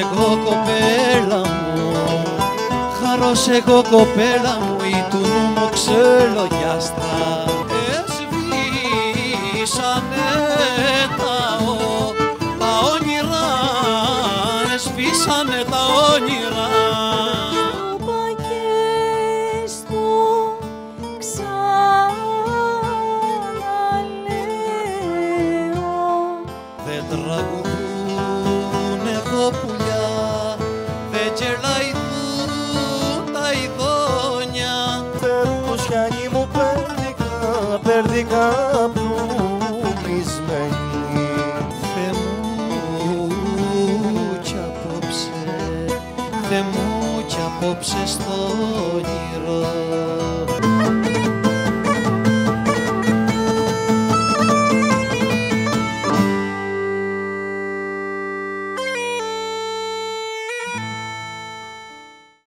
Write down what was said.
εγώ κοπέλα μου. Χαρός εγώ κοπέλα μου ή του νου μου ξελογιάστρα Εσβήσανε τα, ο, τα όνειρα Εσβήσανε τα όνειρα. Είπα και στο ξαναλέω. Δεν τραγουδούν Δεν γελαϊδούν τα ειδόνια Τέλος Γιάννη μου πέρδικα, πέρδικα πλουμισμένη Θε μου κι απόψε Θε μου κι απόψε στο όνειρο